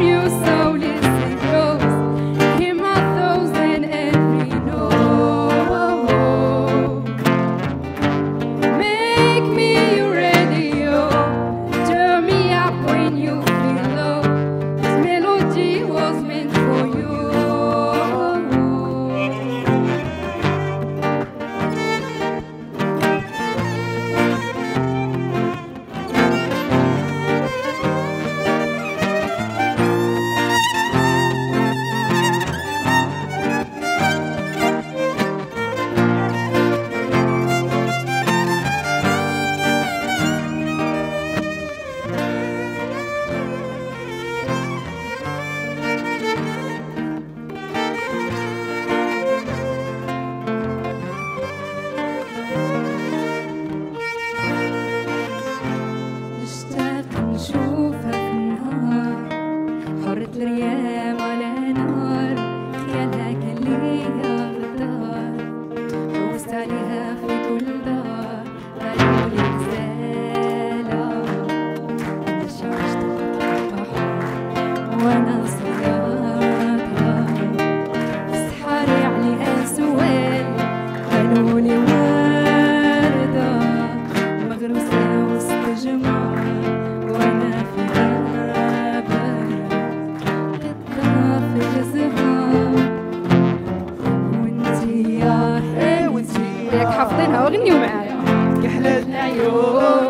you say عليها في الدار وسط عليها في حافظينها واغنيوا معايا. يا حلال عيون